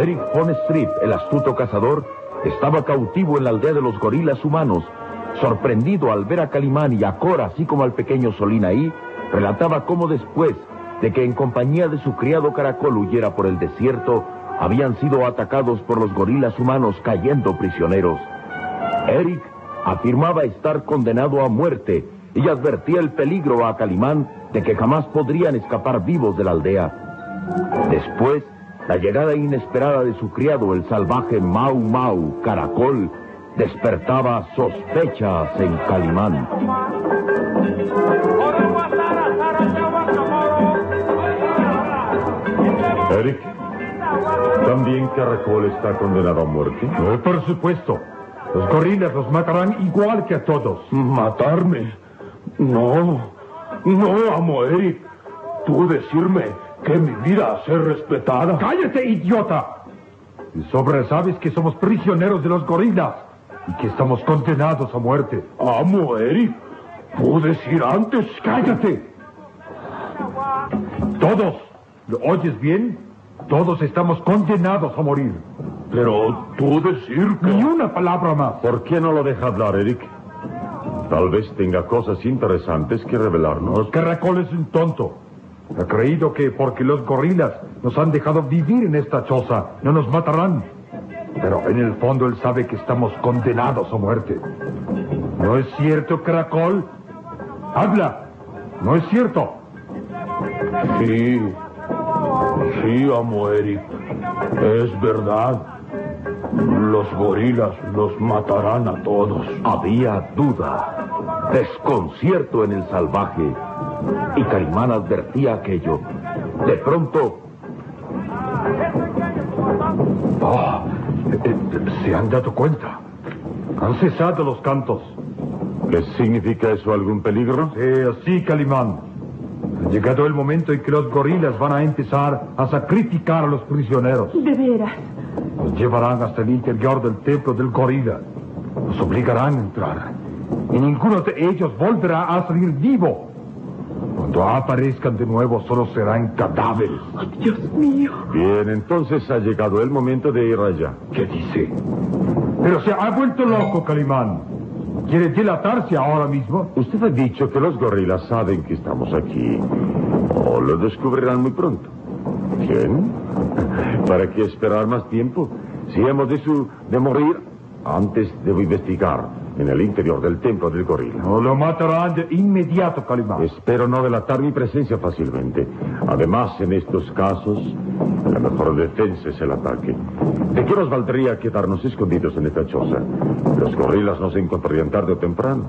Eric von Strip, el astuto cazador, estaba cautivo en la aldea de los gorilas humanos. Sorprendido al ver a Calimán y a Cora, así como al pequeño Solín ahí, relataba cómo después de que en compañía de su criado caracol huyera por el desierto, habían sido atacados por los gorilas humanos cayendo prisioneros. Eric afirmaba estar condenado a muerte y advertía el peligro a Calimán de que jamás podrían escapar vivos de la aldea. Después, la llegada inesperada de su criado, el salvaje Mau Mau Caracol, despertaba sospechas en Calimán. Eric, ¿también Caracol está condenado a muerte? No, por supuesto. Los gorilas los matarán igual que a todos. ¿Matarme? No, no, amo Eric. Tú decirme que mi vida a ser respetada. ¡Cállate, idiota! Y sobre sabes que somos prisioneros de los gorilas y que estamos condenados a muerte. Amo Eric. Puedes ir antes. ¡Cállate! Todos, ¿lo oyes bien? Todos estamos condenados a morir. Pero tú decir que... Ni una palabra más. ¿Por qué no lo deja hablar, Eric? Tal vez tenga cosas interesantes que revelarnos. Los Caracol es un tonto. Ha creído que porque los gorilas nos han dejado vivir en esta choza, no nos matarán. Pero en el fondo él sabe que estamos condenados a muerte. ¿No es cierto, Caracol? Habla. ¿No es cierto? Sí. Sí, amo Eric. Es verdad. Los gorilas los matarán a todos. Había duda, desconcierto en el salvaje, y Calimán advertía aquello. De pronto... Oh, eh, se han dado cuenta. Han cesado los cantos. ¿Qué significa eso? ¿Algún peligro? Sí, así, Calimán. Ha llegado el momento en que los gorilas van a empezar a sacrificar a los prisioneros. De veras. Los llevarán hasta el interior del templo del gorila. Los obligarán a entrar. Y ninguno de ellos volverá a salir vivo. Cuando aparezcan de nuevo, solo serán cadáveres. Oh, Dios mío. Bien, entonces ha llegado el momento de ir allá. ¿Qué dice? Pero se ha vuelto loco, Calimán. ¿Quiere dilatarse ahora mismo? Usted ha dicho que los gorilas saben que estamos aquí. O lo descubrirán muy pronto. ¿Quién? ¿Para qué esperar más tiempo? Si hemos de, su, de morir, antes debo investigar en el interior del templo del gorila. No lo matarán de inmediato, Calimán. Espero no delatar mi presencia fácilmente. Además, en estos casos, la mejor defensa es el ataque. ¿De qué nos valdría quedarnos escondidos en esta choza? Los gorilas nos encontrarían tarde o temprano.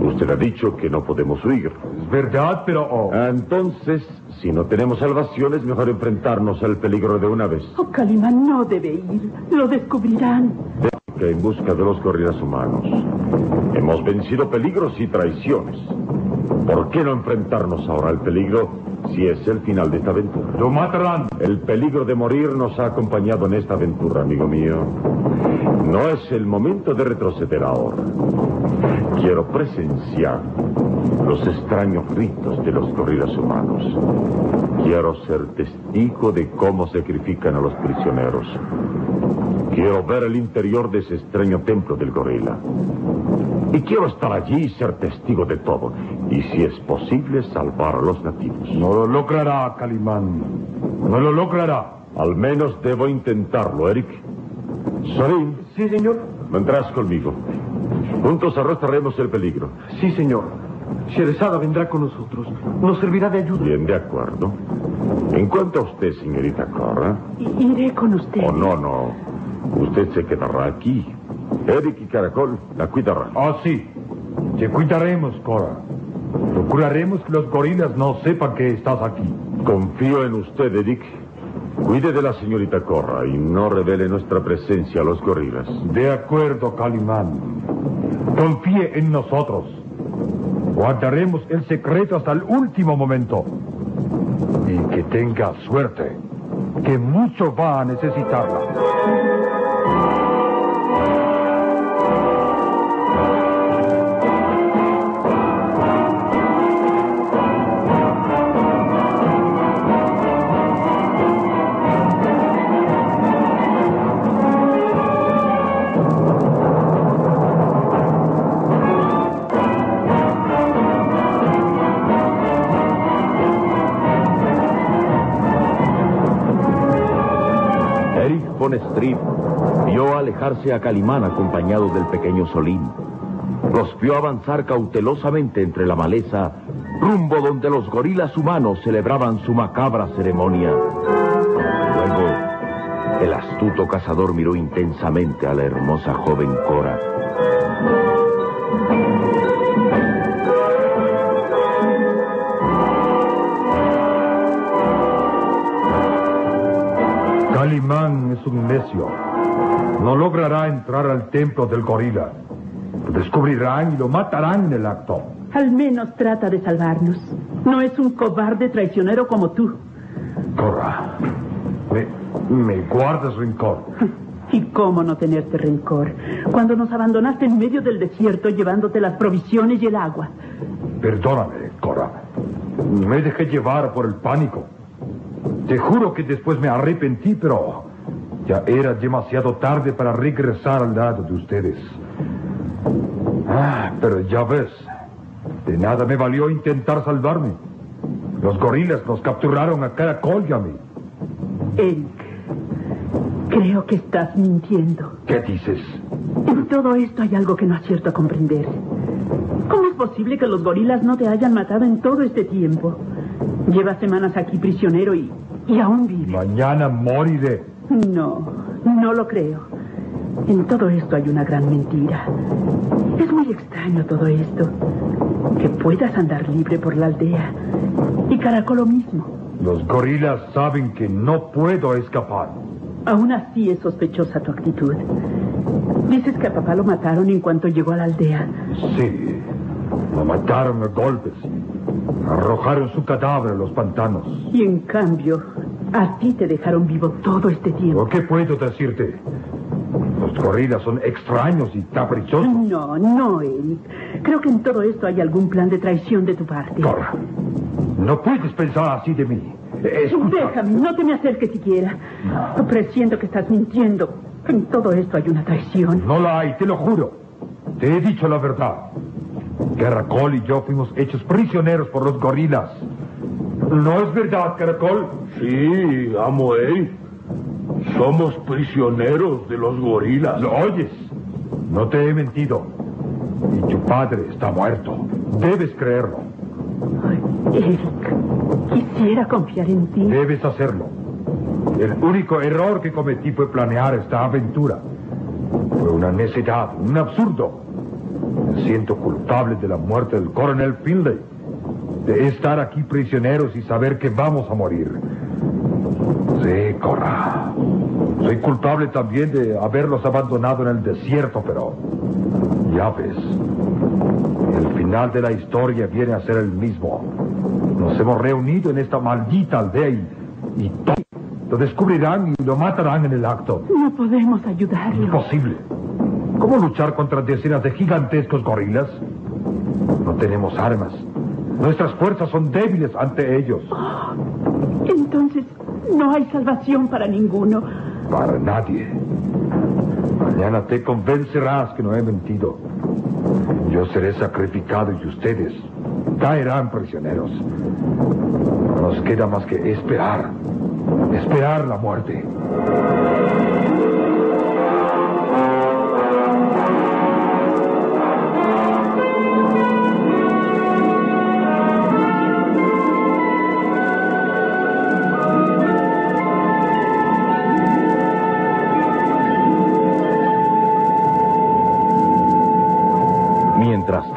Usted ha dicho que no podemos huir. Es verdad, pero... oh, Entonces, si no tenemos salvación, es mejor enfrentarnos al peligro de una vez. Oh, Calimán no debe ir. Lo descubrirán. Que en busca de los gorilas humanos. Hemos vencido peligros y traiciones. ¿Por qué no enfrentarnos ahora al peligro si es el final de esta aventura? lo matarán. El peligro de morir nos ha acompañado en esta aventura, amigo mío. No es el momento de retroceder ahora. Quiero presenciar los extraños ritos de los gorilas humanos. Quiero ser testigo de cómo sacrifican a los prisioneros. Quiero ver el interior de ese extraño templo del gorila. Y quiero estar allí y ser testigo de todo. Y si es posible, salvar a los nativos. No lo logrará, Calimán. No lo logrará. Al menos debo intentarlo, Eric. Sorin, Sí, señor. vendrás conmigo. Juntos arrastraremos el peligro. Sí, señor. Sherezada vendrá con nosotros. Nos servirá de ayuda. Bien, de acuerdo. En cuanto a usted, señorita Cora. I- Iré con usted. Oh, no, no. Usted se quedará aquí. Eric y Caracol la cuidarán. Ah, sí. Te cuidaremos, Cora. Procuraremos que los gorilas no sepan que estás aquí. Confío en usted, Eric. Cuide de la señorita Corra y no revele nuestra presencia a los gorilas. De acuerdo, Calimán. Confíe en nosotros. Guardaremos el secreto hasta el último momento. Y que tenga suerte, que mucho va a necesitarla. Von Strip vio alejarse a Calimán acompañado del pequeño Solín. Los vio avanzar cautelosamente entre la maleza, rumbo donde los gorilas humanos celebraban su macabra ceremonia. Luego, el astuto cazador miró intensamente a la hermosa joven Cora. Calimán es un necio. No logrará entrar al templo del gorila. Lo descubrirán y lo matarán en el acto. Al menos trata de salvarnos. No es un cobarde traicionero como tú. Cora, me, me guardas rencor. ¿Y cómo no tenerte rencor? Cuando nos abandonaste en medio del desierto llevándote las provisiones y el agua. Perdóname, Cora. Me dejé llevar por el pánico. Te juro que después me arrepentí, pero ya era demasiado tarde para regresar al lado de ustedes. Ah, pero ya ves, de nada me valió intentar salvarme. Los gorilas nos capturaron a Caracol y a mí. Eric, creo que estás mintiendo. ¿Qué dices? En todo esto hay algo que no acierto a comprender. ¿Cómo es posible que los gorilas no te hayan matado en todo este tiempo? Llevas semanas aquí prisionero y, y aún vives. Mañana moriré. No, no lo creo. En todo esto hay una gran mentira. Es muy extraño todo esto. Que puedas andar libre por la aldea. Y Caracol lo mismo. Los gorilas saben que no puedo escapar. Aún así es sospechosa tu actitud. Dices que a papá lo mataron en cuanto llegó a la aldea. Sí, lo mataron a golpes. Arrojaron su cadáver a los pantanos. Y en cambio, a ti te dejaron vivo todo este tiempo. ¿O qué puedo decirte? Los gorilas son extraños y caprichosos. No, no, Eric. Creo que en todo esto hay algún plan de traición de tu parte. Cora, no puedes pensar así de mí. Escucha. Déjame, no te me acerques siquiera. Presiento que estás mintiendo. En todo esto hay una traición. No la hay, te lo juro. Te he dicho la verdad. Caracol y yo fuimos hechos prisioneros por los gorilas. ¿No es verdad, Caracol? Sí, amo Eric. Somos prisioneros de los gorilas. ¿Lo oyes? No te he mentido. Y tu padre está muerto. Debes creerlo. Ay, Eric, quisiera confiar en ti. Debes hacerlo. El único error que cometí fue planear esta aventura. Fue una necedad, un absurdo. Me siento culpable de la muerte del coronel Finlay. De estar aquí prisioneros y saber que vamos a morir. Sí, Cora. Soy culpable también de haberlos abandonado en el desierto, pero ya ves, el final de la historia viene a ser el mismo. Nos hemos reunido en esta maldita aldea y, lo descubrirán y lo matarán en el acto. No podemos ayudarlo. Imposible. ¿Cómo luchar contra decenas de gigantescos gorilas? No tenemos armas. Nuestras fuerzas son débiles ante ellos. Entonces, no hay salvación para ninguno. Para nadie. Mañana te convencerás que no he mentido. Yo seré sacrificado y ustedes caerán prisioneros. No nos queda más que esperar. Esperar la muerte.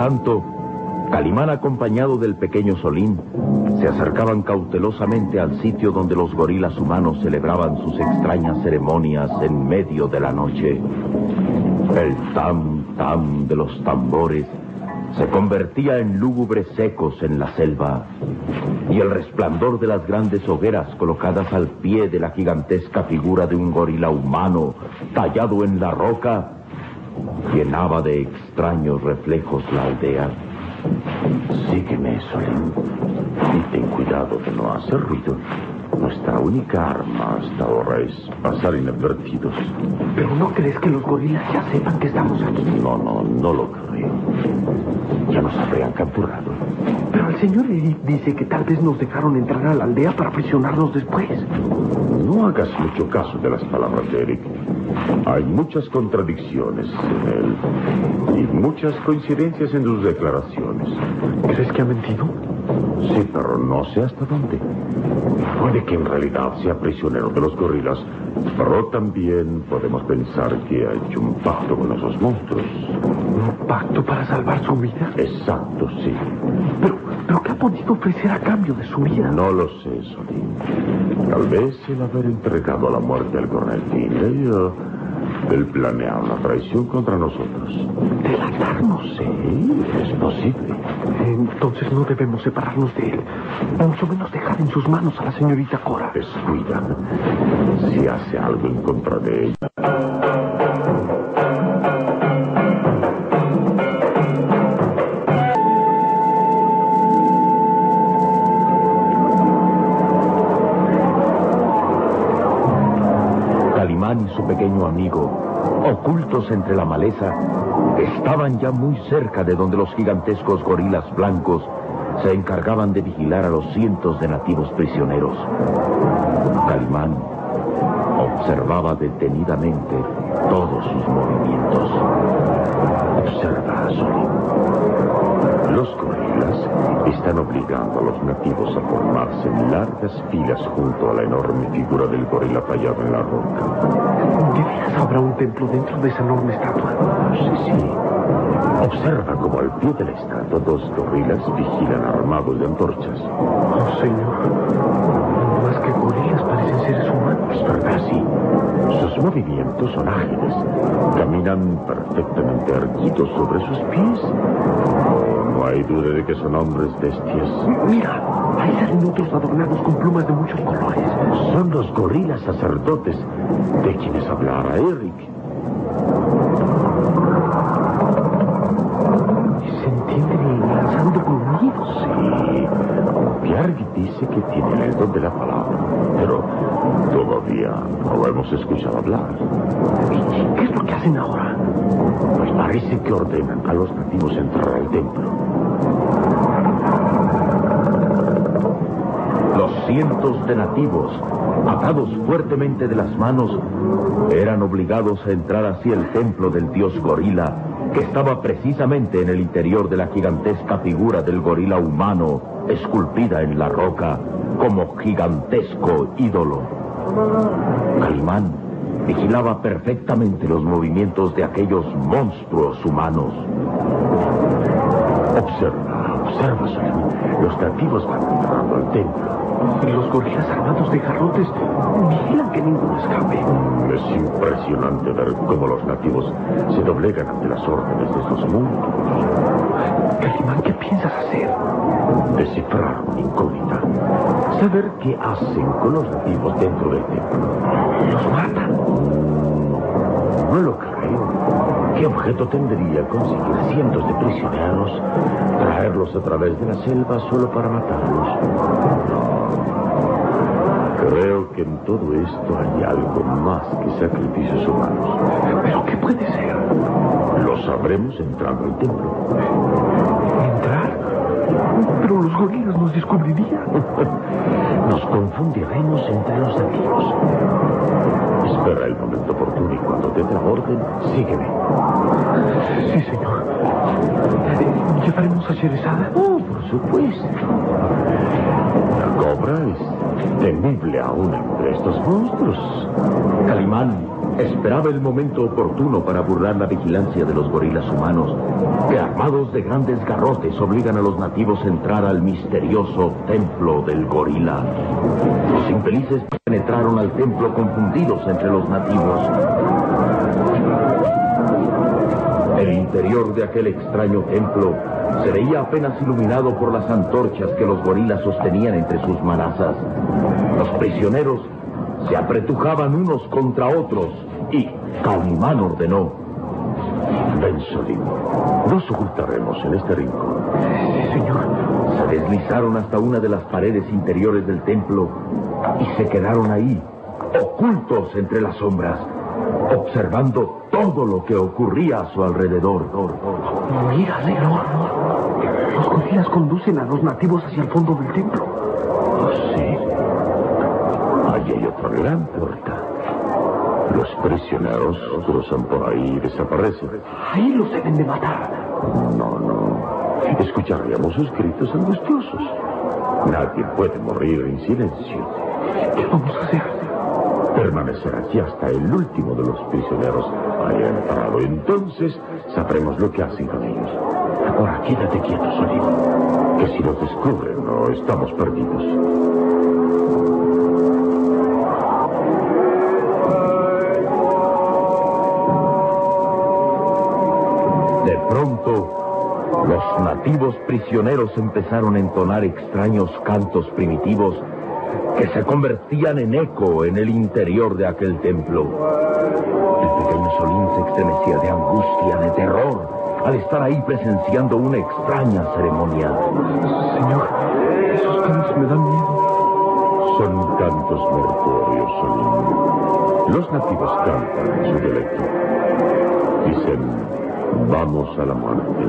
Tanto, Calimán acompañado del pequeño Solín se acercaban cautelosamente al sitio donde los gorilas humanos celebraban sus extrañas ceremonias en medio de la noche. El tam tam de los tambores se convertía en lúgubres ecos en la selva y el resplandor de las grandes hogueras colocadas al pie de la gigantesca figura de un gorila humano tallado en la roca llenaba de extraños reflejos la aldea. Sígueme, Solín. Y ten cuidado de no hacer ruido. Nuestra única arma hasta ahora es pasar inadvertidos. ¿Pero no crees que los gorilas ya sepan que estamos aquí? No, no, no lo creo. Ya nos habrían capturado. Pero el señor Eric dice que tal vez nos dejaron entrar a la aldea para prisionarnos después. No hagas mucho caso de las palabras de Eric. Hay muchas contradicciones en él y muchas coincidencias en sus declaraciones. ¿Crees que ha mentido? Sí, pero no sé hasta dónde. Puede que en realidad sea prisionero de los gorilas, pero también podemos pensar que ha hecho un pacto con esos monstruos. ¿Un pacto para salvar su vida? Exacto, sí. Pero, pero ¿qué ha podido ofrecer a cambio de su vida? No lo sé, Solín. Tal vez el haber entregado la muerte al coronel Finley o él planea una traición contra nosotros. ¿Delatarnos? Sí, es posible. Entonces no debemos separarnos de él. Mucho menos dejar en sus manos a la señorita Cora. Descuida. Si hace algo en contra de ella. Entre la maleza, estaban ya muy cerca de donde los gigantescos gorilas blancos se encargaban de vigilar a los cientos de nativos prisioneros. Calimán observaba detenidamente todos sus movimientos. Observa, Solín. Los gorilas están obligando a los nativos a formarse en largas filas junto a la enorme figura del gorila tallado en la roca. ¿De veras habrá un templo dentro de esa enorme estatua? Sí, sí. Observa como al pie de la estatua dos gorilas vigilan armados de antorchas. Oh, señor. Más que gorilas parecen seres humanos. Es verdad, sí. Sus movimientos son ágiles. Caminan perfectamente erguidos sobre sus pies. No hay duda de que son hombres bestias. Mira, salen otros adornados con plumas de muchos colores. Son los gorilas sacerdotes de quienes hablara Eric. Dice que tiene el don de la palabra, pero todavía no lo hemos escuchado hablar. ¿Y qué es lo que hacen ahora? Pues parece que ordenan a los nativos entrar al templo. Los cientos de nativos, atados fuertemente de las manos, eran obligados a entrar hacia el templo del dios gorila, que estaba precisamente en el interior de la gigantesca figura del gorila humano, esculpida en la roca como gigantesco ídolo. Calimán vigilaba perfectamente los movimientos de aquellos monstruos humanos. Observa, observa. Los nativos van entrando al templo. Los gorilas armados de garrotes vigilan que ninguno escape. Es impresionante ver cómo los nativos se doblegan ante las órdenes de estos monstruos. Calimán, ¿qué piensas hacer? Descifrar una incógnita. Saber qué hacen con los nativos dentro del templo. ¿Los matan? No lo creo. ¿Qué objeto tendría conseguir cientos de prisioneros, traerlos a través de la selva solo para matarlos? Creo que en todo esto hay algo más que sacrificios humanos. ¿Pero qué puede ser? Lo sabremos entrando al templo. ¿Entrar? Pero los gorilas nos descubrirían. Nos confundiremos entre los nativos. Espera el momento oportuno y cuando te dé la orden, sígueme. Sí, señor. ¿Llevaremos a Sherezada? Oh, por supuesto. La cobra es temible aún entre estos monstruos. Calimán esperaba el momento oportuno para burlar la vigilancia de los gorilas humanos, que armados de grandes garrotes obligan a los nativos a entrar al misterioso templo del gorila. Los infelices penetraron al templo confundidos entre los nativos. El interior de aquel extraño templo se veía apenas iluminado por las antorchas que los gorilas sostenían entre sus manazas. Los prisioneros se apretujaban unos contra otros y Calimán ordenó. Ven, Solín. Nos ocultaremos en este rincón. Sí, señor. deslizaron hasta una de las paredes interiores del templo y se quedaron ahí, ocultos entre las sombras, observando todo lo que ocurría a su alrededor. Mira, señor. Los gorilas conducen a los nativos hacia el fondo del templo. Sí. Gran puerta. Los prisioneros cruzan por ahí y desaparecen. Ahí los deben de matar. No, no. Escucharíamos sus gritos angustiosos. Nadie puede morir en silencio. ¿Qué vamos a hacer? Permanecer aquí hasta el último de los prisioneros haya entrado. Entonces sabremos lo que hacen con ellos. Ahora quédate quieto, Solín. Que si nos descubren, no estamos perdidos. Pronto, los nativos prisioneros empezaron a entonar extraños cantos primitivos que se convertían en eco en el interior de aquel templo. El pequeño Solín se estremecía de angustia, de terror, al estar ahí presenciando una extraña ceremonia. Señor, esos cantos me dan miedo. Son cantos mortuorios, Solín. Los nativos cantan en su dialecto. Dicen, vamos a la muerte,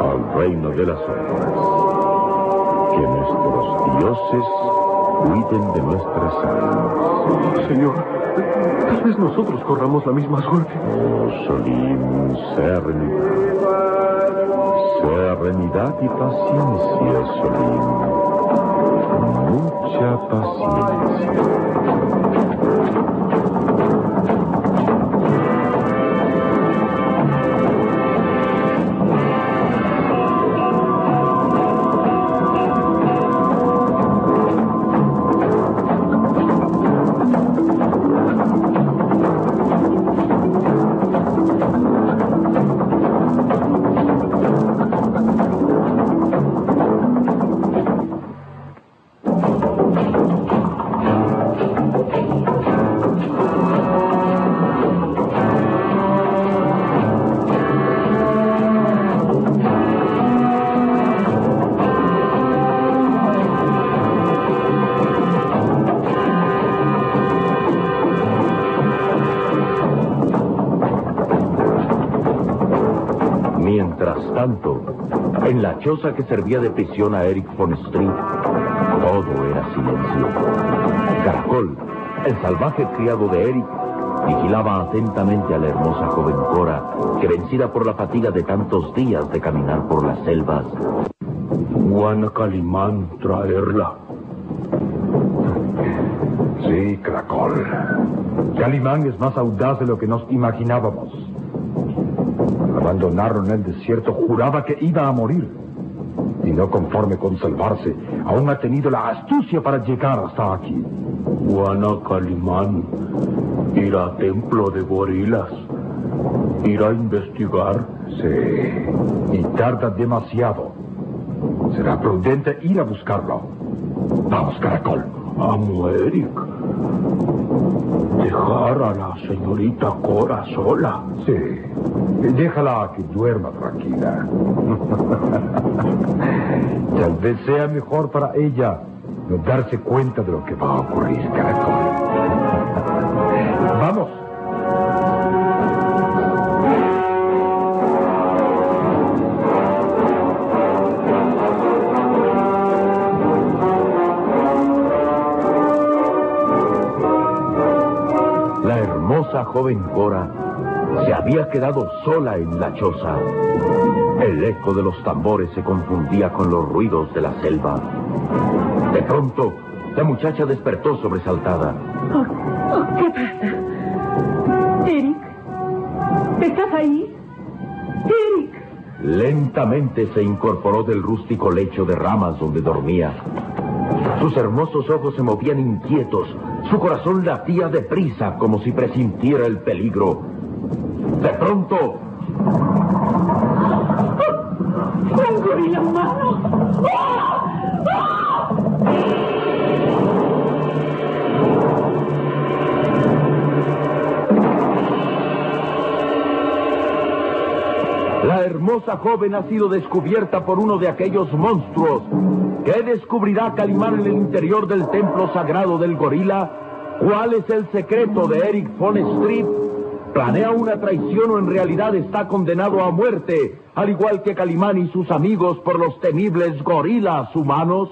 al reino de las sombras. Que nuestros dioses cuiden de nuestras almas. Señor, tal vez nosotros corramos la misma suerte. Oh, Solín, serenidad. Serenidad y paciencia, Solín. Mucha paciencia. En la choza que servía de prisión a Eric von Street, todo era silencio. Caracol, el salvaje criado de Eric, vigilaba atentamente a la hermosa joven Cora, que vencida por la fatiga de tantos días de caminar por las selvas, Guanacalimán, traerla. Sí, Caracol. Calimán es más audaz de lo que nos imaginábamos. En el desierto, juraba que iba a morir. Y no conforme con salvarse, aún ha tenido la astucia para llegar hasta aquí. Guanacalimán, ir a templo de gorilas, ir a investigar. Sí, y tarda demasiado. Será prudente ir a buscarlo. Vamos, Caracol. Amo Eric. Dejar a la señorita Cora sola. Sí, déjala que duerma tranquila. Tal vez sea mejor para ella no darse cuenta de lo que va a ocurrir, Caracol. Hermosa joven Cora se había quedado sola en la choza. El eco de los tambores se confundía con los ruidos de la selva. De pronto, la muchacha despertó sobresaltada. Oh, oh, ¿Qué pasa? Eric, ¿estás ahí? Eric. Lentamente se incorporó del rústico lecho de ramas donde dormía. Sus hermosos ojos se movían inquietos, su corazón latía deprisa como si presintiera el peligro. De pronto, ¡Un gorila humano! Hermosa joven ha sido descubierta por uno de aquellos monstruos. ¿Qué descubrirá Calimán en el interior del templo sagrado del gorila? ¿Cuál es el secreto de Eric von Street? ¿Planea una traición o en realidad está condenado a muerte, al igual que Calimán y sus amigos por los temibles gorilas humanos?